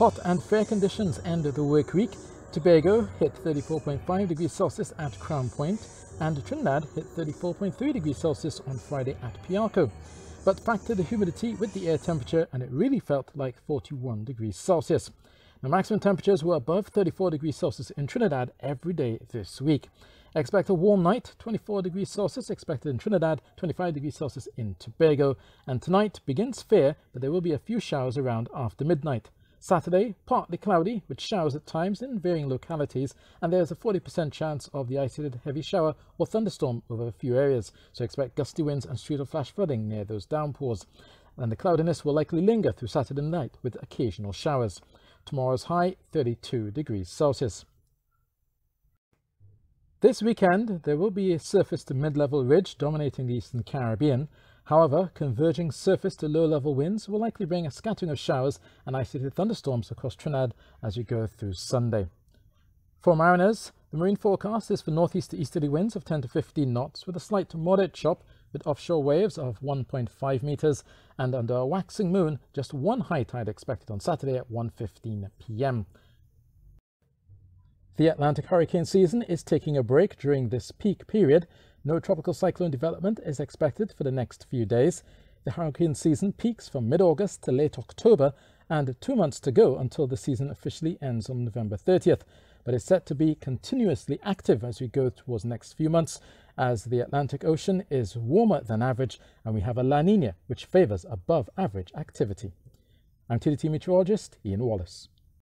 Hot and fair conditions end the work week. Tobago hit 34.5 degrees Celsius at Crown Point, and Trinidad hit 34.3 degrees Celsius on Friday at Piarco. But factor the humidity with the air temperature, and it really felt like 41 degrees Celsius. The maximum temperatures were above 34 degrees Celsius in Trinidad every day this week. Expect a warm night, 24 degrees Celsius expected in Trinidad, 25 degrees Celsius in Tobago. And tonight begins fair, but there will be a few showers around after midnight. Saturday, partly cloudy, with showers at times in varying localities, and there's a 40% chance of the isolated heavy shower or thunderstorm over a few areas, so expect gusty winds and street or flash flooding near those downpours. And the cloudiness will likely linger through Saturday night with occasional showers. Tomorrow's high, 32 degrees Celsius. This weekend, there will be a surface to mid-level ridge dominating the eastern Caribbean. However, converging surface to low-level winds will likely bring a scattering of showers and isolated thunderstorms across Trinidad as you go through Sunday. For mariners, the marine forecast is for northeast to easterly winds of 10 to 15 knots with a slight to moderate chop with offshore waves of 1.5 meters and under a waxing moon, just one high tide expected on Saturday at 1.15 p.m. The Atlantic hurricane season is taking a break during this peak period. No tropical cyclone development is expected for the next few days. The hurricane season peaks from mid-August to late October and two months to go until the season officially ends on November 30th. But it's set to be continuously active as we go towards next few months as the Atlantic Ocean is warmer than average and we have a La Nina which favours above average activity. I'm TTT meteorologist Ean Wallace.